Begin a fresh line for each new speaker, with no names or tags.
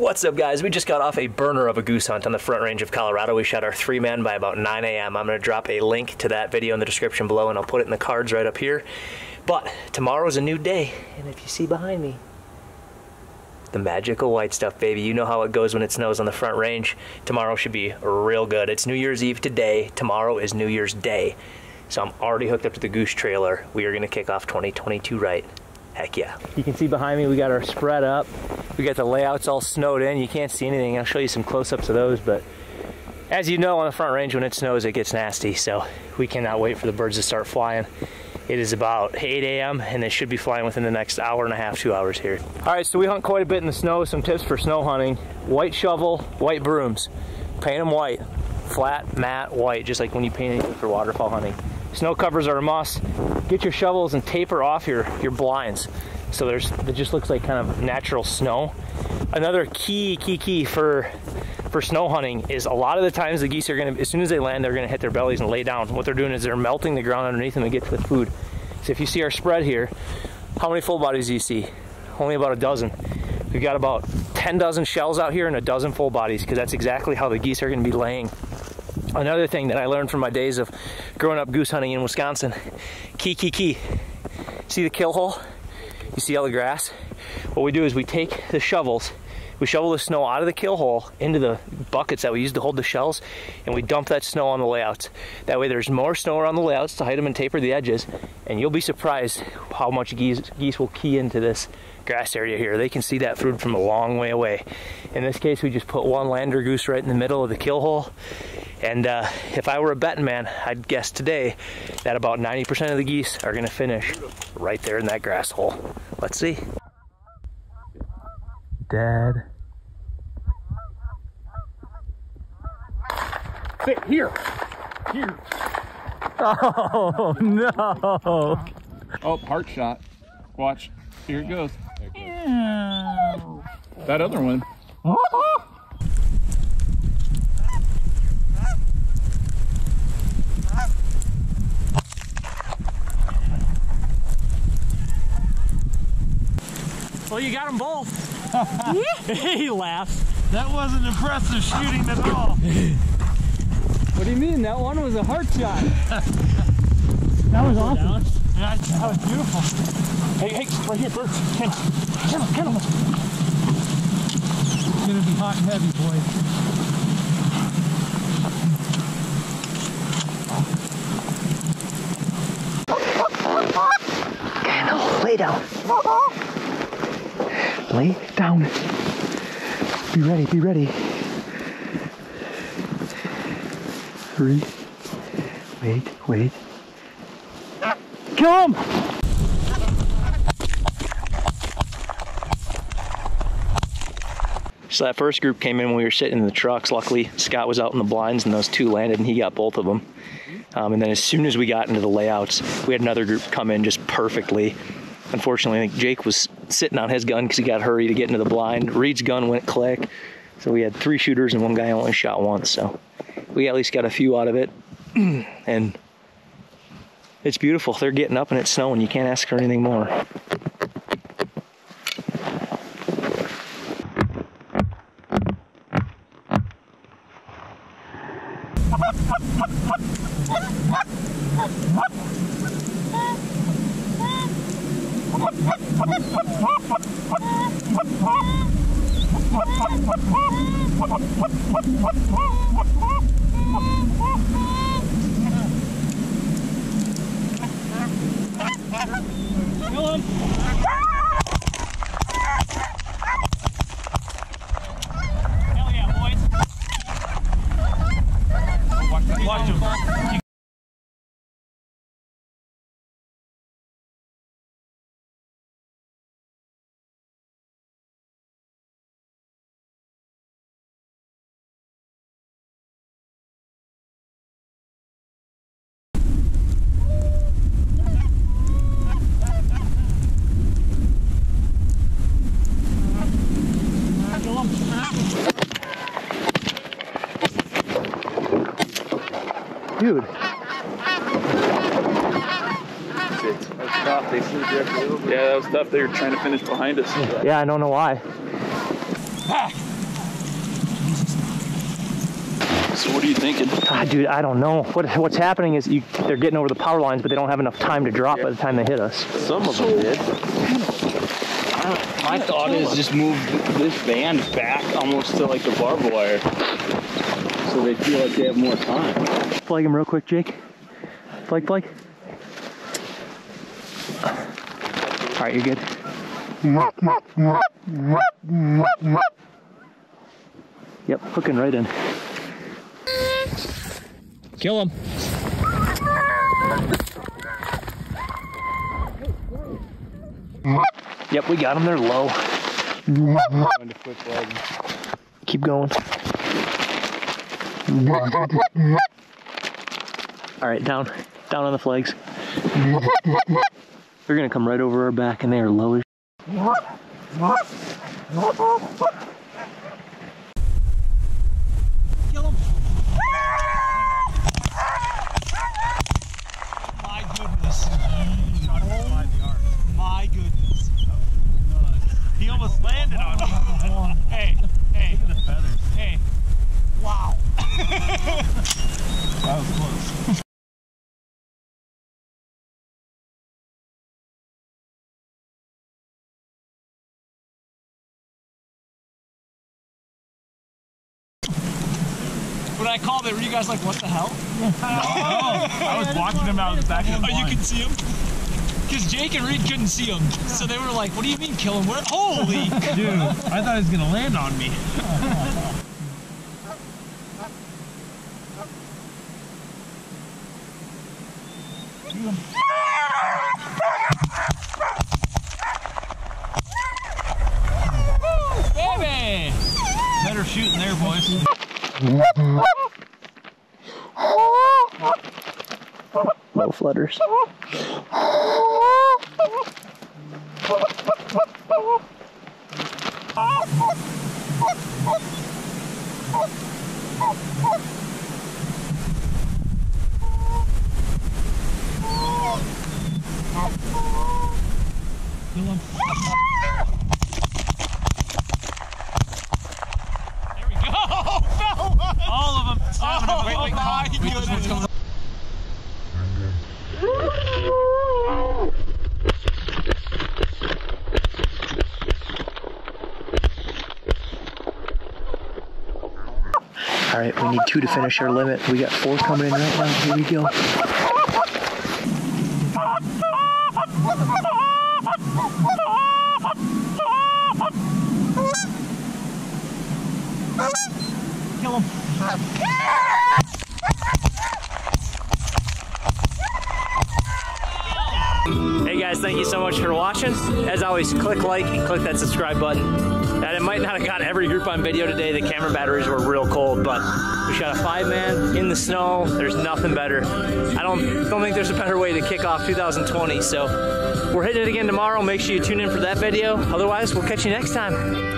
What's up guys? We just got off a burner of a goose hunt on the front range of Colorado. We shot our three men by about 9 a.m. I'm going to drop a link to that video in the description below and I'll put it in the cards right up here. But tomorrow is a new day and if you see behind me, the magical white stuff, baby. You know how it goes when it snows on the front range. Tomorrow should be real good. It's New Year's Eve today. Tomorrow is New Year's Day. So I'm already hooked up to the goose trailer. We are going to kick off 2022 right. Heck yeah. You can see behind me we got our spread up. We got the layouts all snowed in. You can't see anything. I'll show you some close-ups of those, but as you know on the front range when it snows it gets nasty, so we cannot wait for the birds to start flying. It is about 8 a.m. and they should be flying within the next hour and a half, two hours here. All right, so we hunt quite a bit in the snow. Some tips for snow hunting. White shovel, white brooms. Paint them white. Flat, matte, white, just like when you paint anything for waterfowl hunting. Snow covers are a must. Get your shovels and taper off your, your blinds. So there's, it just looks like kind of natural snow. Another key, key, key for for snow hunting is a lot of the times the geese are gonna, as soon as they land, they're gonna hit their bellies and lay down. What they're doing is they're melting the ground underneath them to get to the food. So if you see our spread here, how many full bodies do you see? Only about a dozen. We've got about 10 dozen shells out here and a dozen full bodies because that's exactly how the geese are gonna be laying. Another thing that I learned from my days of growing up goose hunting in Wisconsin, key, key, key. See the kill hole? You see all the grass? What we do is we take the shovels we shovel the snow out of the kill hole into the buckets that we use to hold the shells, and we dump that snow on the layouts. That way there's more snow around the layouts to hide them and taper the edges, and you'll be surprised how much geese, geese will key into this grass area here. They can see that food from a long way away. In this case, we just put one lander goose right in the middle of the kill hole. And uh, if I were a betting man, I'd guess today that about 90% of the geese are gonna finish right there in that grass hole. Let's see. Dad.
Sit here. Here.
Oh no.
Oh, heart shot. Watch. Here it goes. That other one.
Well, you got them both. he laughs.
That wasn't impressive shooting at all.
What do you mean? That one was a heart shot.
that was awesome. Yeah, that was beautiful.
Hey, hey, right here, birds. Ken, Ken, Ken.
It's gonna be hot and heavy, boys.
No, lay down. Be ready, be ready. Three. Wait, wait. Kill him! So that first group came in when we were sitting in the trucks. Luckily, Scott was out in the blinds and those two landed and he got both of them. Um, and then as soon as we got into the layouts, we had another group come in just perfectly. Unfortunately, I think Jake was sitting on his gun because he got hurried to get into the blind. Reed's gun went click. So we had three shooters and one guy only shot once. So we at least got a few out of it. and it's beautiful. They're getting up and it's snowing. You can't ask for anything more.
Watch
Dude.
Yeah, that was tough. They were trying to finish behind us.
Yeah, I don't know why.
So what are you thinking?
Ah, dude, I don't know. What what's happening is you, they're getting over the power lines, but they don't have enough time to drop yeah. by the time they hit us.
Some of so, them did.
My thought is just move this band back almost to like the barbed wire. So they feel like they have more time.
Flag him real quick, Jake. Flag, flag. All right, you're good. Yep, hooking right in.
Kill him.
Yep, we got him. They're low.
Going to quit flagging.
Keep going. All right, down, down on the flags. They're gonna come right over our back, and they are low as.
My goodness. My goodness. He almost landed on me. hey, hey. Look at the feathers. Hey. Wow. that was close. When I called it, were you guys like, what the hell? Oh, I was watching him out of the back of the Oh, you can see him? Because Jake and Reed couldn't see him. So they were like, what do you mean kill him? Where? Holy!
Dude, I thought he was gonna land on me.
Baby!
Better shooting there, boys.
Flutters.
There we go! Fell!
All of them.
Oh, wait, wait, my goodness.
All right, we need two to finish our limit. We got four coming in right now. Here we go.
Kill him.
Hey guys, thank you so much for watching. As always, click like and click that subscribe button. Might not have got every group on video today. The camera batteries were real cold, but we shot a five man in the snow. There's nothing better. I don't don't think there's a better way to kick off 2020. So we're hitting it again tomorrow. Make sure you tune in for that video. Otherwise, we'll catch you next time.